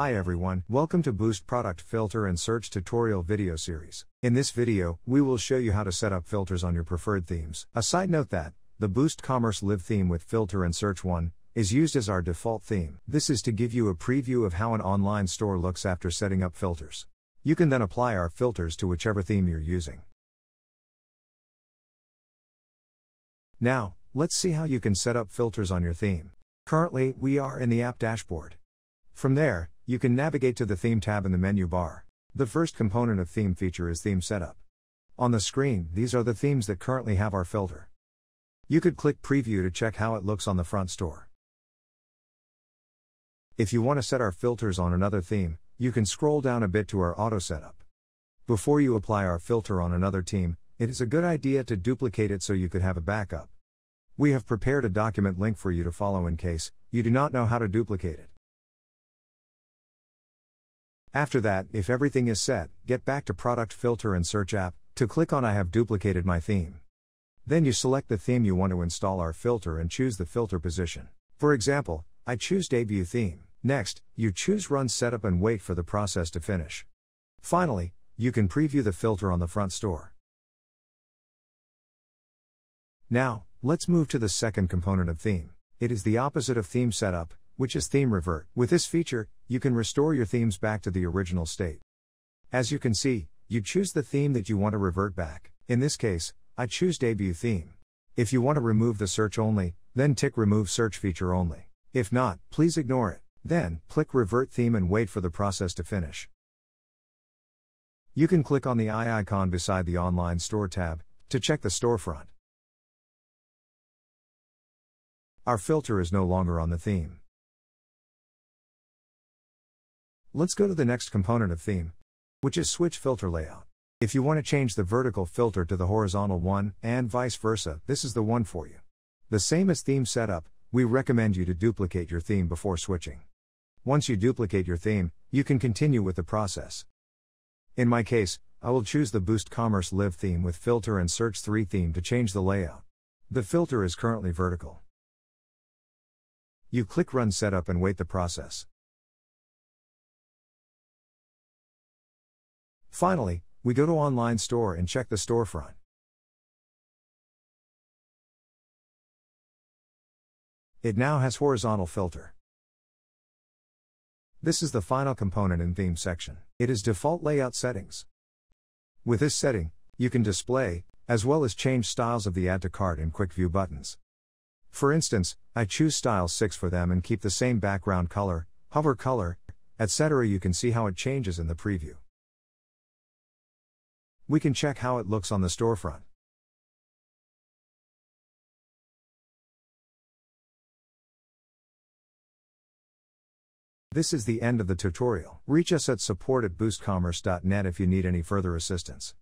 Hi everyone, welcome to Boost Product Filter and Search tutorial video series. In this video, we will show you how to set up filters on your preferred themes. A side note that, the Boost Commerce Live theme with Filter and Search 1 is used as our default theme. This is to give you a preview of how an online store looks after setting up filters. You can then apply our filters to whichever theme you're using. Now, let's see how you can set up filters on your theme. Currently, we are in the app dashboard. From there, you can navigate to the Theme tab in the menu bar. The first component of theme feature is Theme Setup. On the screen, these are the themes that currently have our filter. You could click Preview to check how it looks on the front store. If you want to set our filters on another theme, you can scroll down a bit to our Auto Setup. Before you apply our filter on another theme, it is a good idea to duplicate it so you could have a backup. We have prepared a document link for you to follow in case you do not know how to duplicate it. After that, if everything is set, get back to Product Filter and Search App to click on I have duplicated my theme. Then you select the theme you want to install our filter and choose the filter position. For example, I choose Debut Theme. Next, you choose Run Setup and wait for the process to finish. Finally, you can preview the filter on the front store. Now, let's move to the second component of theme. It is the opposite of theme setup, which is theme revert. With this feature, you can restore your themes back to the original state. As you can see, you choose the theme that you want to revert back. In this case, I choose debut theme. If you want to remove the search only, then tick remove search feature only. If not, please ignore it. Then, click revert theme and wait for the process to finish. You can click on the eye icon beside the online store tab to check the storefront. Our filter is no longer on the theme. Let's go to the next component of theme, which is switch filter layout. If you want to change the vertical filter to the horizontal one, and vice versa, this is the one for you. The same as theme setup, we recommend you to duplicate your theme before switching. Once you duplicate your theme, you can continue with the process. In my case, I will choose the Boost Commerce Live theme with Filter and Search 3 theme to change the layout. The filter is currently vertical. You click Run Setup and wait the process. Finally, we go to Online Store and check the storefront. It now has horizontal filter. This is the final component in theme section. It is default layout settings. With this setting, you can display, as well as change styles of the add to cart and quick view buttons. For instance, I choose style 6 for them and keep the same background color, hover color, etc. You can see how it changes in the preview. We can check how it looks on the storefront. This is the end of the tutorial. Reach us at support at boostcommerce.net if you need any further assistance.